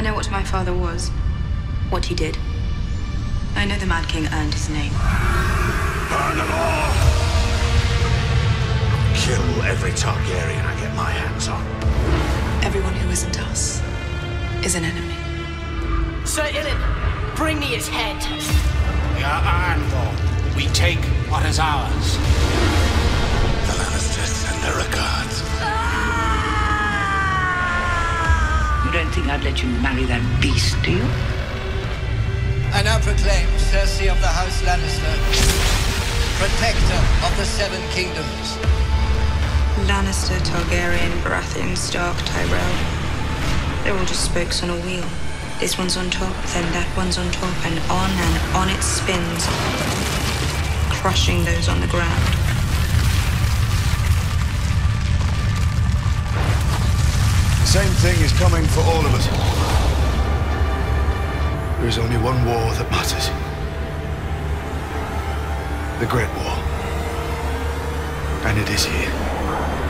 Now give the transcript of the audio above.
know what my father was, what he did. I know the Mad King earned his name. Burn them all! Kill every Targaryen I get my hands on. Everyone who isn't us is an enemy. Sir Ilyn, bring me his head. We are Ironborn. We take what is ours. Think I'd let you marry that beast, do you? I now proclaim Cersei of the House Lannister, protector of the Seven Kingdoms. Lannister, Targaryen, Baratheon, Stark, Tyrell. They're all just spokes on a wheel. This one's on top, then that one's on top, and on and on it spins, crushing those on the ground. Same thing is coming for all of us. There is only one war that matters. The Great War. And it is here.